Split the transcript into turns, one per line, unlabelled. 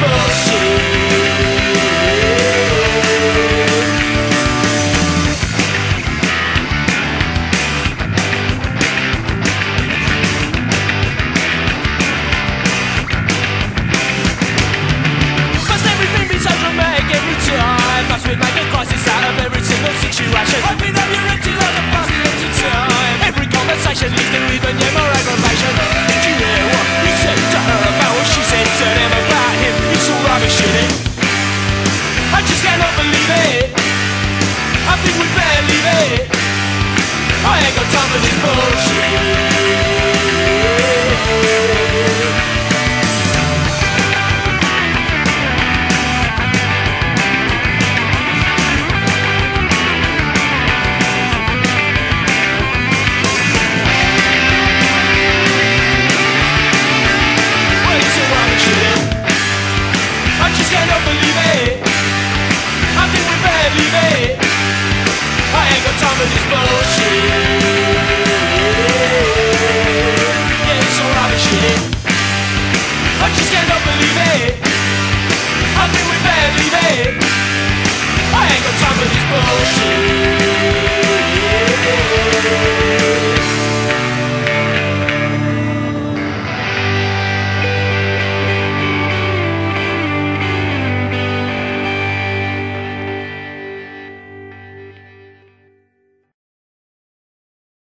Whisper I just cannot believe it. I think we better leave it. time of this bullshit